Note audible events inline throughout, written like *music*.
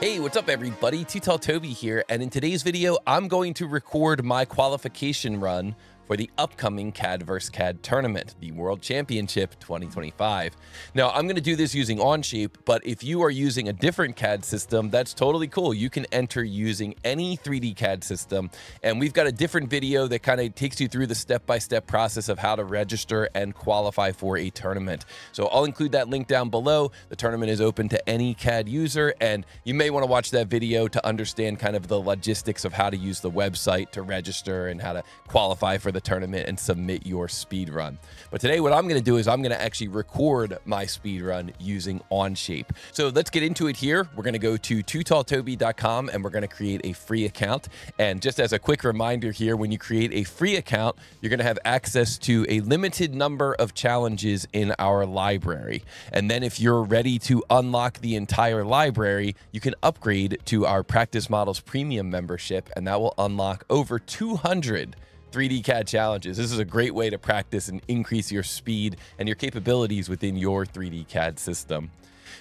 Hey, what's up everybody? Too Tall Toby here, and in today's video, I'm going to record my qualification run for the upcoming CAD vs. CAD tournament, the World Championship 2025. Now, I'm going to do this using Onshape, but if you are using a different CAD system, that's totally cool. You can enter using any 3D CAD system, and we've got a different video that kind of takes you through the step-by-step -step process of how to register and qualify for a tournament. So I'll include that link down below. The tournament is open to any CAD user, and you may want to watch that video to understand kind of the logistics of how to use the website to register and how to qualify for the the tournament and submit your speed run. But today, what I'm going to do is I'm going to actually record my speed run using Onshape. So let's get into it here. We're going to go to tootalltoby.com and we're going to create a free account. And just as a quick reminder here, when you create a free account, you're going to have access to a limited number of challenges in our library. And then if you're ready to unlock the entire library, you can upgrade to our Practice Models Premium membership, and that will unlock over 200 3D CAD challenges. This is a great way to practice and increase your speed and your capabilities within your 3D CAD system.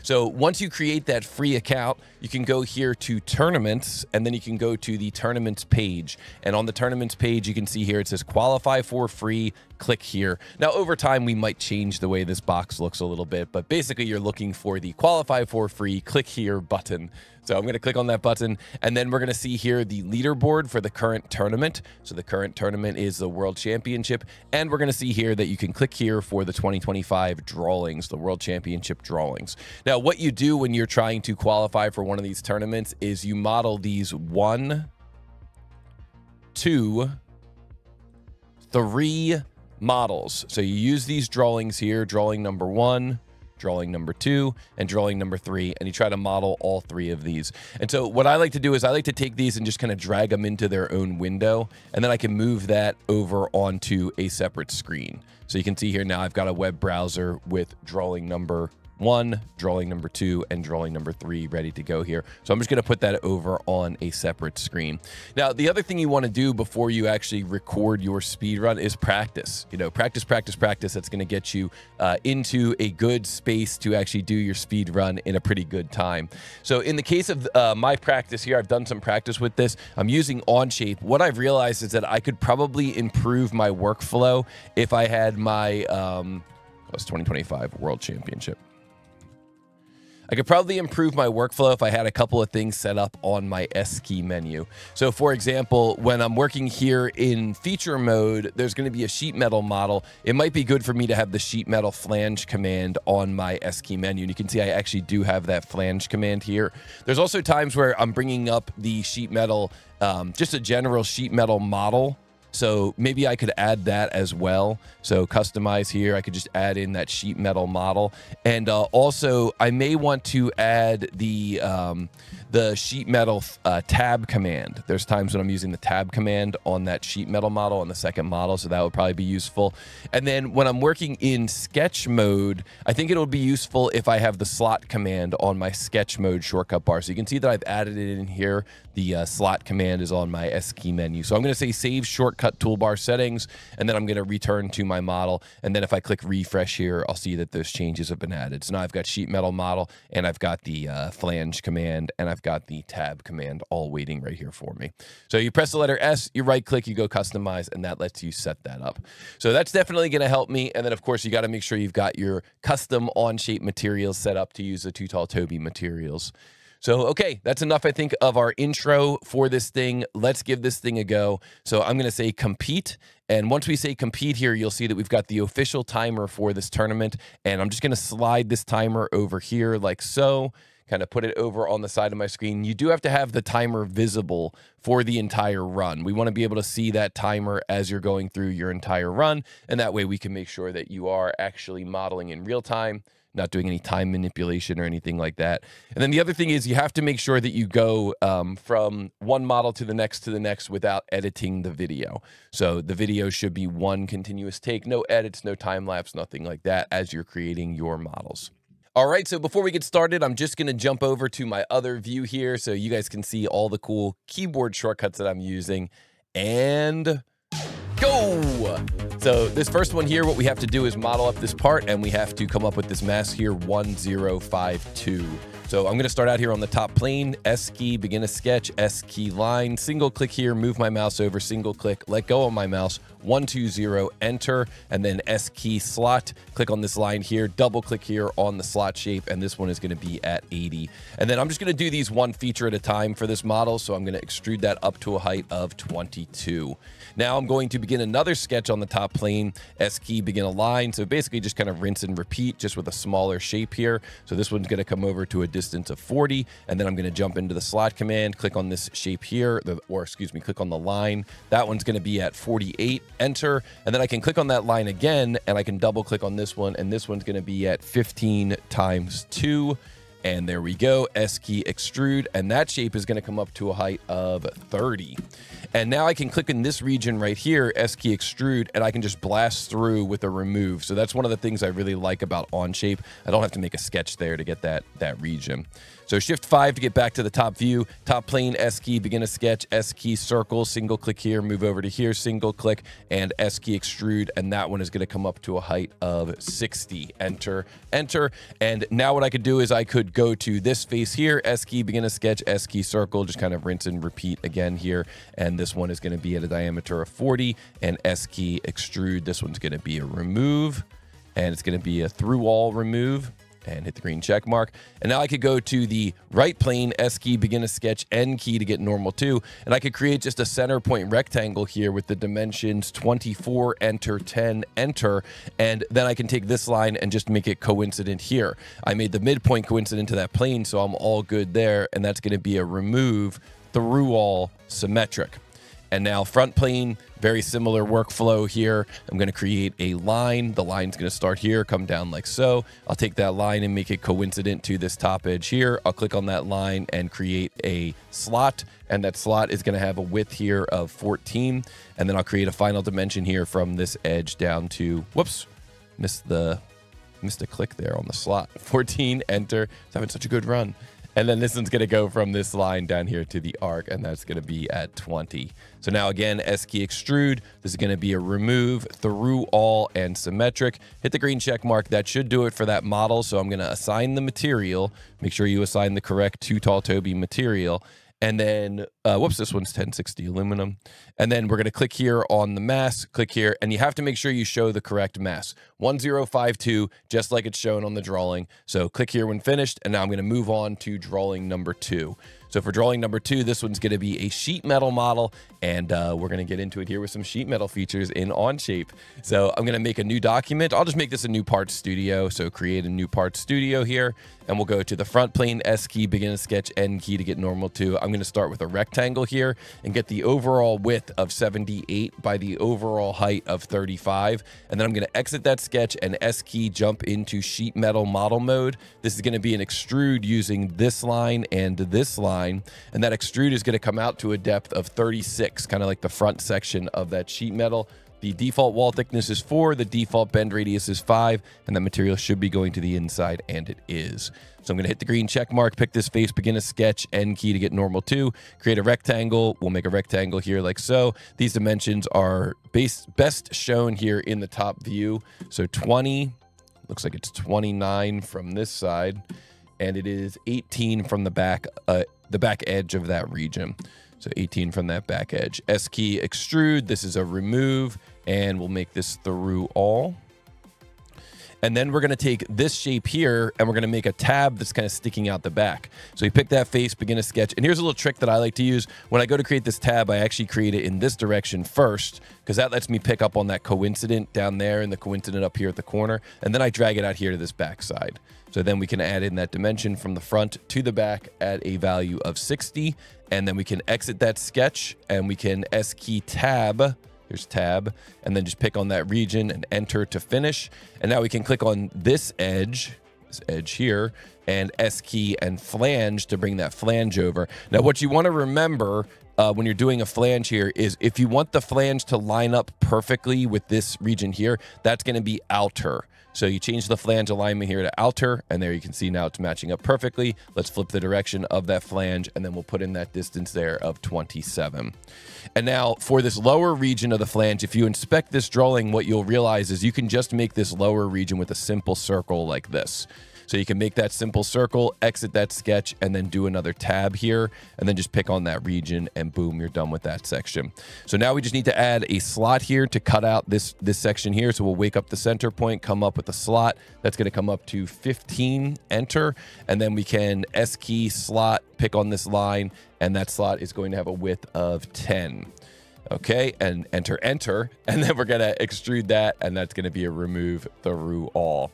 So once you create that free account, you can go here to tournaments and then you can go to the tournaments page. And on the tournaments page, you can see here it says qualify for free. Click here. Now, over time, we might change the way this box looks a little bit, but basically, you're looking for the qualify for free. Click here button. So I'm going to click on that button and then we're going to see here the leaderboard for the current tournament. So the current tournament is the World Championship. And we're going to see here that you can click here for the 2025 drawings, the World Championship drawings. Now, what you do when you're trying to qualify for one of these tournaments is you model these one, two, three models. So you use these drawings here, drawing number one, drawing number two, and drawing number three, and you try to model all three of these. And so what I like to do is I like to take these and just kind of drag them into their own window, and then I can move that over onto a separate screen. So you can see here now I've got a web browser with drawing number one, drawing number two, and drawing number three ready to go here. So I'm just going to put that over on a separate screen. Now, the other thing you want to do before you actually record your speed run is practice. You know, practice, practice, practice. That's going to get you uh, into a good space to actually do your speed run in a pretty good time. So in the case of uh, my practice here, I've done some practice with this. I'm using Onshape. What I've realized is that I could probably improve my workflow if I had my um, 2025 World Championship. I could probably improve my workflow if I had a couple of things set up on my S key menu. So for example, when I'm working here in feature mode, there's going to be a sheet metal model. It might be good for me to have the sheet metal flange command on my S key menu. And you can see I actually do have that flange command here. There's also times where I'm bringing up the sheet metal, um, just a general sheet metal model so maybe I could add that as well. So customize here, I could just add in that sheet metal model. And uh, also I may want to add the, um, the sheet metal uh, tab command. There's times when I'm using the tab command on that sheet metal model on the second model, so that would probably be useful. And then when I'm working in sketch mode, I think it'll be useful if I have the slot command on my sketch mode shortcut bar. So you can see that I've added it in here. The uh, slot command is on my S key menu. So I'm going to say save shortcut toolbar settings, and then I'm going to return to my model. And then if I click refresh here, I'll see that those changes have been added. So now I've got sheet metal model, and I've got the uh, flange command, and I've got the tab command all waiting right here for me. So you press the letter S, you right click, you go customize, and that lets you set that up. So that's definitely going to help me. And then of course, you got to make sure you've got your custom Onshape materials set up to use the Too Tall Toby materials. So, okay, that's enough, I think, of our intro for this thing. Let's give this thing a go. So, I'm going to say compete. And once we say compete here, you'll see that we've got the official timer for this tournament. And I'm just going to slide this timer over here like so kind of put it over on the side of my screen. You do have to have the timer visible for the entire run. We want to be able to see that timer as you're going through your entire run. And that way we can make sure that you are actually modeling in real time not doing any time manipulation or anything like that. And then the other thing is you have to make sure that you go um, from one model to the next to the next without editing the video. So the video should be one continuous take, no edits, no time lapse, nothing like that as you're creating your models. All right, so before we get started, I'm just gonna jump over to my other view here so you guys can see all the cool keyboard shortcuts that I'm using and So this first one here, what we have to do is model up this part and we have to come up with this mass here, 1052. So I'm going to start out here on the top plane, S key, begin a sketch, S key line, single click here, move my mouse over, single click, let go of my mouse, 120, enter, and then S key slot, click on this line here, double click here on the slot shape, and this one is going to be at 80. And then I'm just going to do these one feature at a time for this model, so I'm going to extrude that up to a height of 22. Now I'm going to begin another sketch on the top plane, S key, begin a line, so basically just kind of rinse and repeat, just with a smaller shape here. So this one's going to come over to a distance of 40, and then I'm going to jump into the slot command, click on this shape here, or excuse me, click on the line. That one's going to be at 48, enter, and then I can click on that line again, and I can double click on this one, and this one's going to be at 15 times 2. And there we go, S key extrude, and that shape is going to come up to a height of 30. And now I can click in this region right here, S key extrude, and I can just blast through with a remove. So that's one of the things I really like about Onshape. I don't have to make a sketch there to get that, that region. So shift five to get back to the top view, top plane, S key, begin a sketch, S key circle, single click here, move over to here, single click, and S key extrude. And that one is going to come up to a height of 60. Enter, enter. And now what I could do is I could go to this face here, S key, begin a sketch, S key circle, just kind of rinse and repeat again here. And this one is going to be at a diameter of 40 and S key extrude. This one's going to be a remove and it's going to be a through all remove and hit the green check mark. And now I could go to the right plane, S key, begin a sketch, N key to get normal to. And I could create just a center point rectangle here with the dimensions 24, enter, 10, enter. And then I can take this line and just make it coincident here. I made the midpoint coincident to that plane, so I'm all good there. And that's going to be a remove through all symmetric. And now front plane, very similar workflow here. I'm going to create a line. The line's going to start here, come down like so. I'll take that line and make it coincident to this top edge here. I'll click on that line and create a slot. And that slot is going to have a width here of 14. And then I'll create a final dimension here from this edge down to, whoops, missed the, missed a click there on the slot. *laughs* 14, enter. It's having such a good run. And then this one's going to go from this line down here to the arc, and that's going to be at 20. So now again, S key extrude. This is going to be a remove through all and symmetric. Hit the green check mark. That should do it for that model. So I'm going to assign the material. Make sure you assign the correct Too Tall Toby material. And then, uh, whoops, this one's 1060 aluminum. And then we're going to click here on the mass, click here, and you have to make sure you show the correct mass. 1052, just like it's shown on the drawing. So click here when finished, and now I'm going to move on to drawing number two. So for drawing number two, this one's going to be a sheet metal model, and uh, we're going to get into it here with some sheet metal features in Onshape. So I'm going to make a new document. I'll just make this a new parts studio. So create a new parts studio here, and we'll go to the front plane, S key, begin a sketch, N key to get normal to. I'm going to start with a rectangle here and get the overall width of 78 by the overall height of 35. And then I'm going to exit that sketch and S key jump into sheet metal model mode. This is going to be an extrude using this line and this line line, and that extrude is going to come out to a depth of 36, kind of like the front section of that sheet metal. The default wall thickness is 4, the default bend radius is 5, and the material should be going to the inside, and it is. So I'm going to hit the green check mark, pick this face, begin a sketch, N key to get normal to, create a rectangle. We'll make a rectangle here like so. These dimensions are base, best shown here in the top view. So 20, looks like it's 29 from this side, and it is 18 from the back, uh, the back edge of that region. So 18 from that back edge. S key extrude. This is a remove, and we'll make this through all. And then we're going to take this shape here and we're going to make a tab that's kind of sticking out the back. So you pick that face, begin a sketch. And here's a little trick that I like to use. When I go to create this tab, I actually create it in this direction first because that lets me pick up on that coincident down there and the coincident up here at the corner. And then I drag it out here to this back side. So then we can add in that dimension from the front to the back at a value of 60. And then we can exit that sketch and we can S key tab Here's tab, and then just pick on that region and enter to finish. And now we can click on this edge, this edge here, and S key and flange to bring that flange over. Now, what you want to remember uh, when you're doing a flange here is if you want the flange to line up perfectly with this region here, that's going to be outer. So you change the flange alignment here to outer, and there you can see now it's matching up perfectly. Let's flip the direction of that flange, and then we'll put in that distance there of 27. And now for this lower region of the flange, if you inspect this drawing, what you'll realize is you can just make this lower region with a simple circle like this. So you can make that simple circle, exit that sketch, and then do another tab here, and then just pick on that region, and boom, you're done with that section. So now we just need to add a slot here to cut out this, this section here. So we'll wake up the center point, come up with a slot. That's going to come up to 15, enter, and then we can S key slot, pick on this line, and that slot is going to have a width of 10 okay and enter enter *laughs* and then we're going to extrude that and that's going to be a remove through all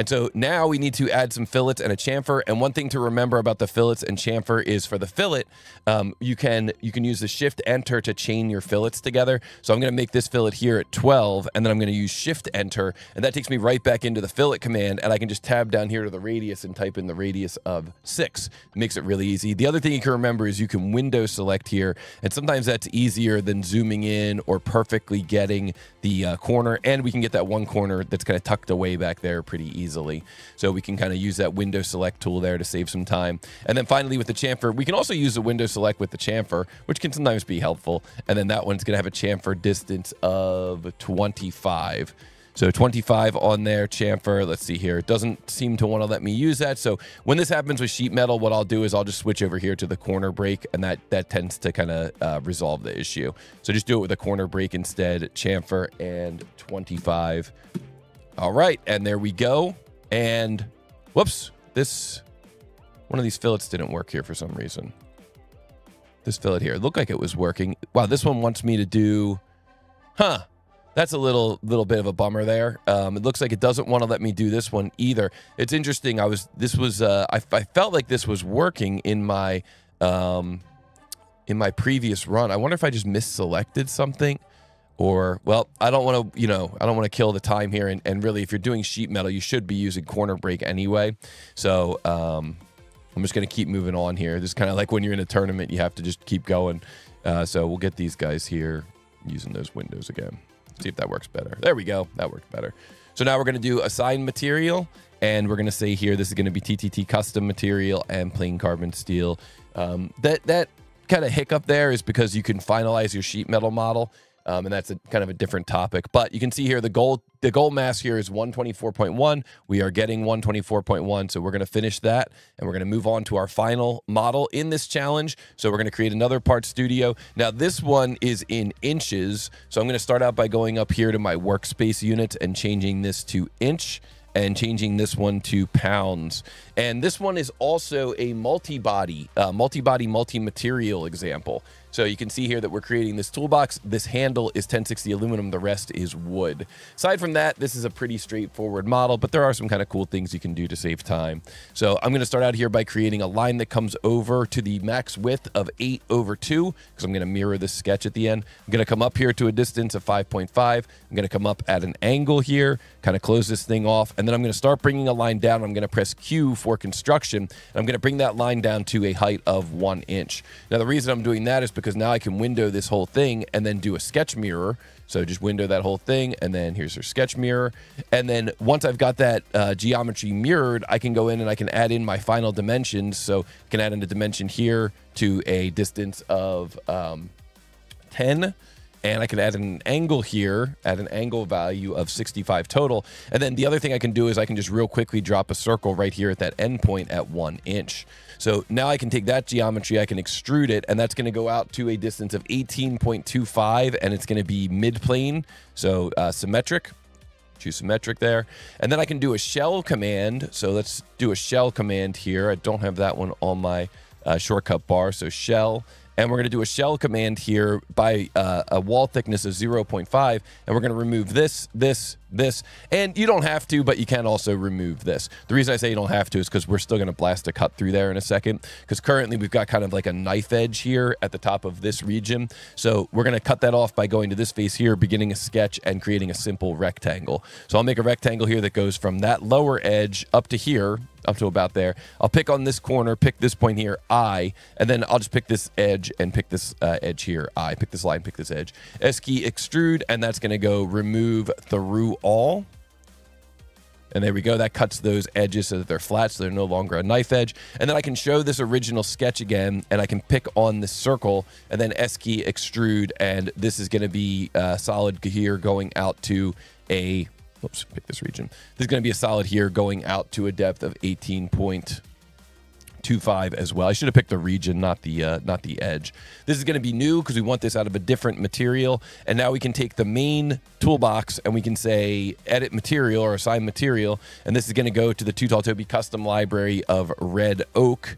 and so now we need to add some fillets and a chamfer. And one thing to remember about the fillets and chamfer is for the fillet, um, you can you can use the shift enter to chain your fillets together. So I'm going to make this fillet here at 12, and then I'm going to use shift enter, and that takes me right back into the fillet command, and I can just tab down here to the radius and type in the radius of six. It makes it really easy. The other thing you can remember is you can window select here, and sometimes that's easier than zooming in or perfectly getting the uh, corner, and we can get that one corner that's kind of tucked away back there pretty easily. So we can kind of use that window select tool there to save some time. And then finally with the chamfer, we can also use the window select with the chamfer, which can sometimes be helpful. And then that one's going to have a chamfer distance of 25. So 25 on there, chamfer. Let's see here. It doesn't seem to want to let me use that. So when this happens with sheet metal, what I'll do is I'll just switch over here to the corner break, and that that tends to kind of uh, resolve the issue. So just do it with a corner break instead, chamfer and 25. All right, and there we go. And whoops, this one of these fillets didn't work here for some reason. This fillet here, it looked like it was working. Wow, this one wants me to do, huh? That's a little little bit of a bummer there. Um, it looks like it doesn't want to let me do this one either. It's interesting. I was this was uh, I, I felt like this was working in my um, in my previous run. I wonder if I just misselected something or well i don't want to you know i don't want to kill the time here. And, and really if you're doing sheet metal you should be using corner break anyway. So um, i'm just going to keep moving on here. This is kind of like when you're in a tournament you have to just keep going. Uh, so we'll get these guys here using those windows again. See if that works better. There we go. That worked better. So now we're going to do assign material and we're going to say here this is going to be ttt custom material and plain carbon steel. Um, that that kind of hiccup there is because you can finalize your sheet metal model um, and that's a kind of a different topic. But you can see here the goal the goal mass here is 124.1. We are getting 124.1, so we're going to finish that, and we're going to move on to our final model in this challenge. So we're going to create another part studio. Now this one is in inches, so I'm going to start out by going up here to my workspace unit and changing this to inch and changing this one to pounds. And this one is also a multi-body, uh, multi-body, multi-material example. So you can see here that we're creating this toolbox. This handle is 1060 aluminum. The rest is wood. Aside from that, this is a pretty straightforward model, but there are some kind of cool things you can do to save time. So I'm going to start out here by creating a line that comes over to the max width of 8 over 2, because I'm going to mirror this sketch at the end. I'm going to come up here to a distance of 5.5. I'm going to come up at an angle here, kind of close this thing off, and then I'm going to start bringing a line down. I'm going to press Q for construction, and I'm going to bring that line down to a height of 1 inch. Now, the reason I'm doing that is because now I can window this whole thing and then do a sketch mirror. So just window that whole thing, and then here's your sketch mirror. And then once I've got that uh, geometry mirrored, I can go in and I can add in my final dimensions. So I can add in a dimension here to a distance of um, 10 and I can add an angle here at an angle value of 65 total. And then the other thing I can do is I can just real quickly drop a circle right here at that endpoint at one inch. So now I can take that geometry, I can extrude it, and that's going to go out to a distance of 18.25, and it's going to be mid-plane, so uh, symmetric. Choose symmetric there. And then I can do a shell command. So let's do a shell command here. I don't have that one on my uh, shortcut bar. So shell and we're going to do a shell command here by uh, a wall thickness of 0.5, and we're going to remove this, this, this, and you don't have to, but you can also remove this. The reason I say you don't have to is because we're still going to blast a cut through there in a second, because currently we've got kind of like a knife edge here at the top of this region. So we're going to cut that off by going to this face here, beginning a sketch and creating a simple rectangle. So I'll make a rectangle here that goes from that lower edge up to here, up to about there. I'll pick on this corner, pick this point here, I, and then I'll just pick this edge and pick this uh, edge here, I. Pick this line, pick this edge. S key extrude, and that's going to go remove through all. And there we go. That cuts those edges so that they're flat, so they're no longer a knife edge. And then I can show this original sketch again, and I can pick on this circle, and then S key extrude, and this is going to be uh, solid here going out to a, oops, pick this region. This is going to be a solid here going out to a depth of 18 point two five as well. I should have picked the region, not the uh, not the edge. This is going to be new because we want this out of a different material, and now we can take the main toolbox and we can say edit material or assign material, and this is going to go to the Too Tall Toby custom library of red oak.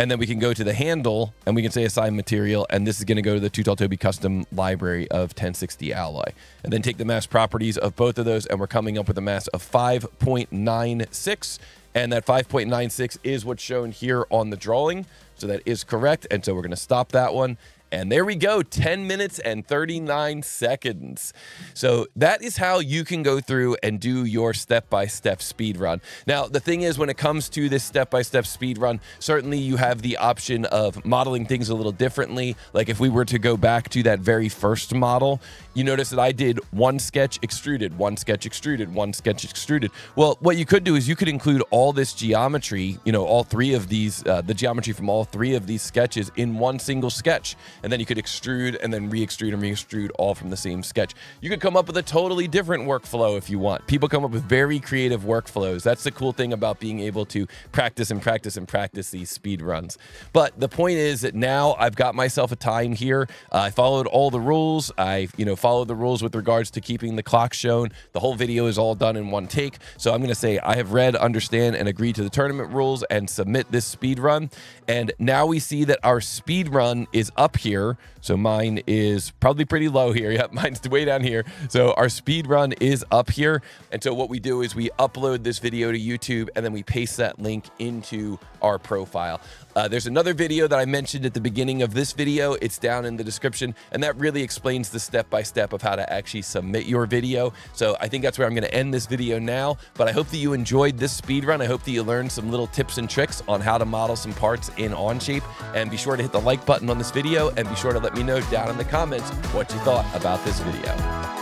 And then we can go to the handle and we can say assign material. And this is going to go to the Too Tall Toby custom library of 1060 alloy. And then take the mass properties of both of those. And we're coming up with a mass of 5.96 and that 5.96 is what's shown here on the drawing. So that is correct. And so we're going to stop that one. And there we go 10 minutes and 39 seconds. So that is how you can go through and do your step by step speed run. Now, the thing is, when it comes to this step by step speed run, certainly you have the option of modeling things a little differently. Like if we were to go back to that very first model, you notice that I did one sketch extruded, one sketch extruded, one sketch extruded. Well, what you could do is you could include all this geometry, you know, all three of these, uh, the geometry from all three of these sketches in one single sketch. And then you could extrude and then re-extrude and re-extrude all from the same sketch. You could come up with a totally different workflow if you want. People come up with very creative workflows. That's the cool thing about being able to practice and practice and practice these speed runs. But the point is that now I've got myself a time here. Uh, I followed all the rules. I, you know, followed the rules with regards to keeping the clock shown. The whole video is all done in one take. So I'm going to say I have read, understand, and agree to the tournament rules and submit this speed run. And now we see that our speed run is up here. So mine is probably pretty low here. *laughs* Yep, mine's way down here. So our speed run is up here. And so what we do is we upload this video to YouTube and then we paste that link into our profile. Uh, there's another video that I mentioned at the beginning of this video. It's down in the description, and that really explains the step by step of how to actually submit your video. So I think that's where I'm going to end this video now. But I hope that you enjoyed this speed run. I hope that you learned some little tips and tricks on how to model some parts in Onshape. And be sure to hit the like button on this video, and be sure to let me know down in the comments what you thought about this video.